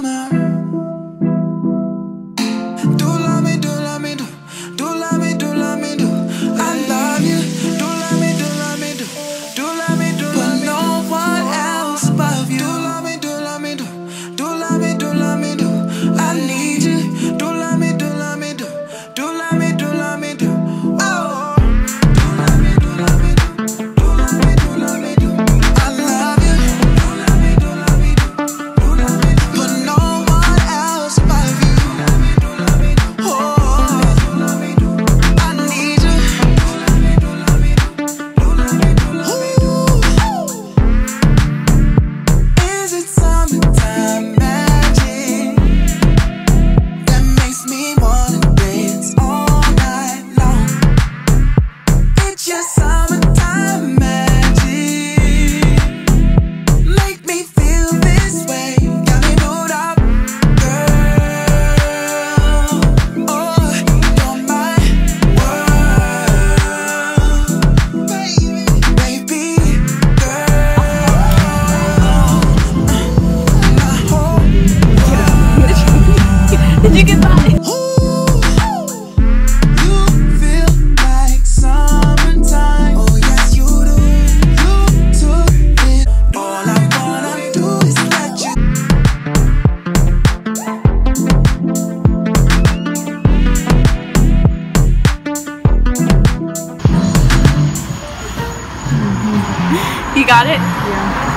summer got it? Yeah.